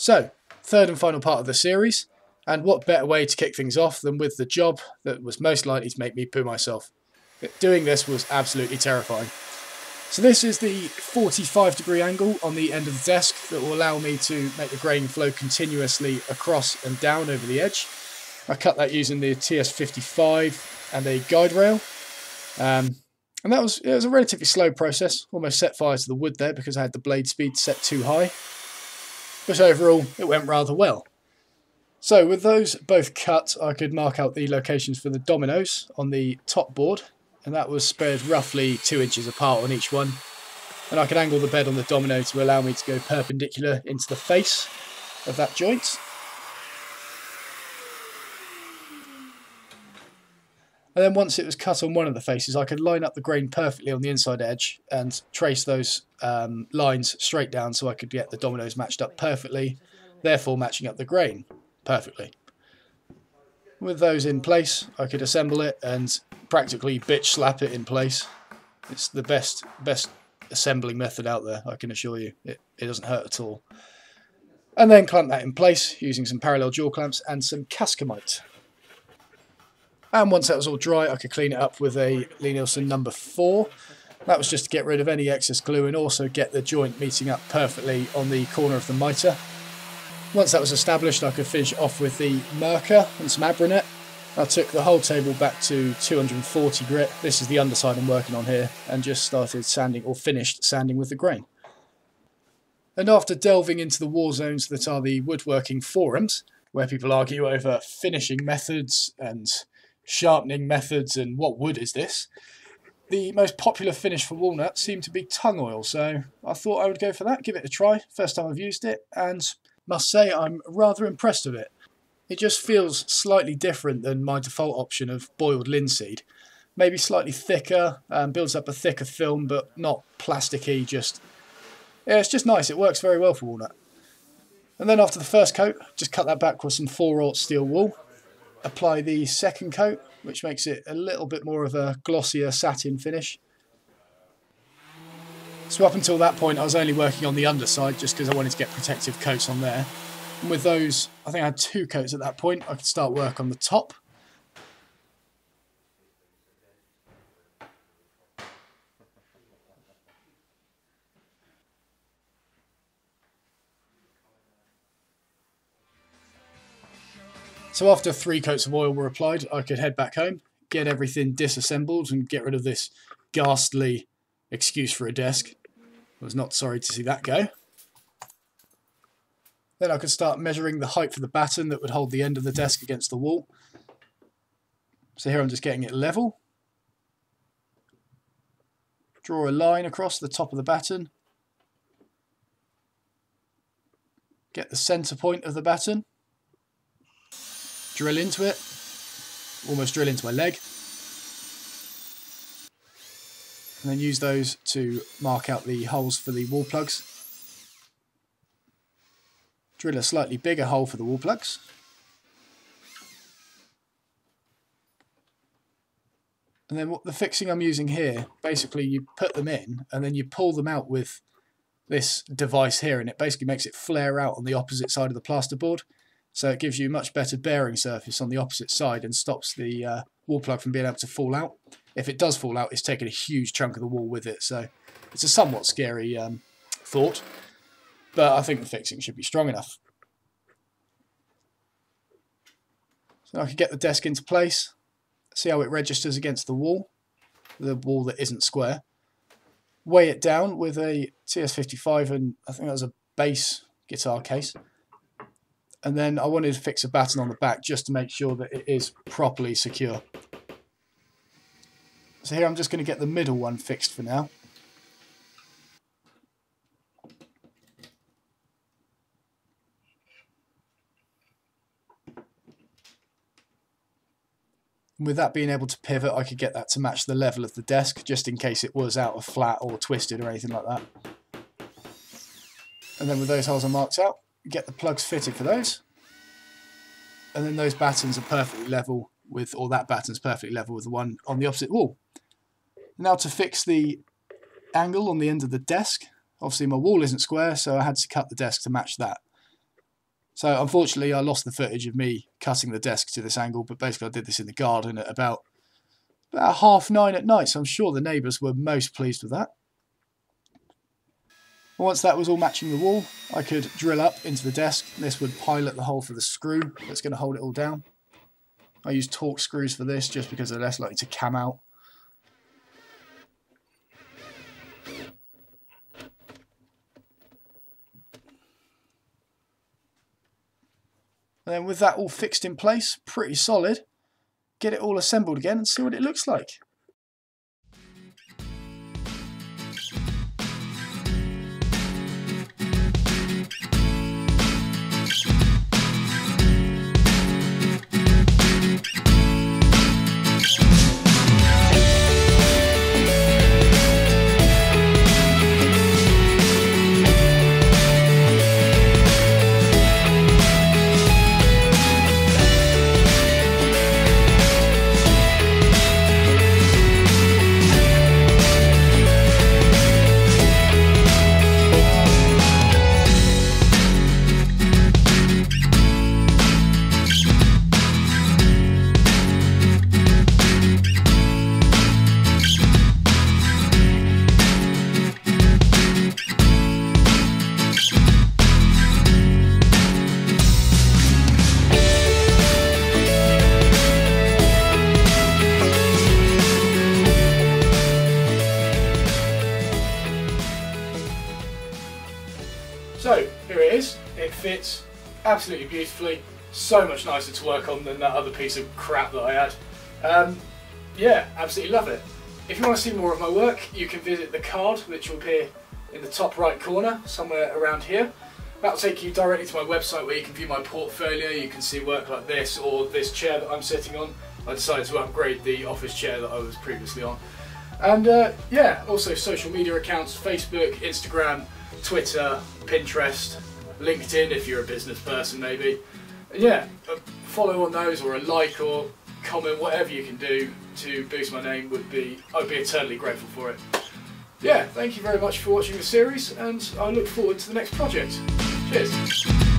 So, third and final part of the series, and what better way to kick things off than with the job that was most likely to make me poo myself. Doing this was absolutely terrifying. So this is the 45 degree angle on the end of the desk that will allow me to make the grain flow continuously across and down over the edge. I cut that using the TS55 and a guide rail. Um, and that was it was a relatively slow process, almost set fire to the wood there because I had the blade speed set too high. But overall, it went rather well. So with those both cut, I could mark out the locations for the dominoes on the top board and that was spread roughly two inches apart on each one. And I could angle the bed on the domino to allow me to go perpendicular into the face of that joint. And then once it was cut on one of the faces, I could line up the grain perfectly on the inside edge and trace those um, lines straight down so I could get the dominoes matched up perfectly, therefore matching up the grain perfectly. With those in place, I could assemble it and practically bitch slap it in place. It's the best best assembling method out there, I can assure you. It, it doesn't hurt at all. And then clamp that in place using some parallel jaw clamps and some Cascamite. And once that was all dry, I could clean it up with a Lie-Nielsen number 4. That was just to get rid of any excess glue and also get the joint meeting up perfectly on the corner of the mitre. Once that was established, I could finish off with the Mirka and some Abranet I took the whole table back to 240 grit. This is the underside I'm working on here and just started sanding or finished sanding with the grain. And after delving into the war zones that are the woodworking forums, where people argue over finishing methods and sharpening methods and what wood is this, the most popular finish for walnut seemed to be tung oil, so I thought I would go for that, give it a try. First time I've used it, and must say I'm rather impressed with it. It just feels slightly different than my default option of boiled linseed. Maybe slightly thicker, um, builds up a thicker film, but not plasticky, just... Yeah, it's just nice. It works very well for walnut. And then after the first coat, just cut that back with some 4-aught steel wool. Apply the second coat, which makes it a little bit more of a glossier satin finish. So up until that point I was only working on the underside just because I wanted to get protective coats on there. And with those, I think I had two coats at that point. I could start work on the top. So after three coats of oil were applied, I could head back home, get everything disassembled and get rid of this ghastly excuse for a desk. I was not sorry to see that go. Then I could start measuring the height for the batten that would hold the end of the desk against the wall. So here I'm just getting it level. Draw a line across the top of the batten. Get the centre point of the batten. Drill into it. Almost drill into my leg. And then use those to mark out the holes for the wall plugs. Drill a slightly bigger hole for the wall plugs. And then what the fixing I'm using here, basically you put them in and then you pull them out with this device here and it basically makes it flare out on the opposite side of the plasterboard. So it gives you much better bearing surface on the opposite side and stops the uh, wall plug from being able to fall out. If it does fall out, it's taking a huge chunk of the wall with it. So it's a somewhat scary um, thought. But I think the fixing should be strong enough. So I can get the desk into place, see how it registers against the wall, the wall that isn't square. Weigh it down with a TS55 and I think that was a bass guitar case. And then I wanted to fix a batten on the back just to make sure that it is properly secure. So here I'm just going to get the middle one fixed for now. with that being able to pivot, I could get that to match the level of the desk, just in case it was out of flat or twisted or anything like that. And then with those holes are marked out, get the plugs fitted for those. And then those battens are perfectly level with, or that batten's perfectly level with the one on the opposite wall. Now to fix the angle on the end of the desk, obviously my wall isn't square, so I had to cut the desk to match that. So unfortunately, I lost the footage of me cutting the desk to this angle, but basically I did this in the garden at about, about half nine at night, so I'm sure the neighbours were most pleased with that. Once that was all matching the wall, I could drill up into the desk. This would pilot the hole for the screw that's going to hold it all down. I use Torx screws for this just because they're less likely to cam out. And then with that all fixed in place, pretty solid, get it all assembled again and see what it looks like. Absolutely beautifully. So much nicer to work on than that other piece of crap that I had. Um, yeah, absolutely love it. If you want to see more of my work, you can visit the card, which will appear in the top right corner, somewhere around here. That'll take you directly to my website where you can view my portfolio, you can see work like this or this chair that I'm sitting on. I decided to upgrade the office chair that I was previously on. And uh, yeah, also social media accounts, Facebook, Instagram, Twitter, Pinterest, LinkedIn if you're a business person maybe. Yeah, follow on those or a like or comment, whatever you can do to boost my name would be, I'd be eternally grateful for it. Yeah, thank you very much for watching the series and I look forward to the next project. Cheers.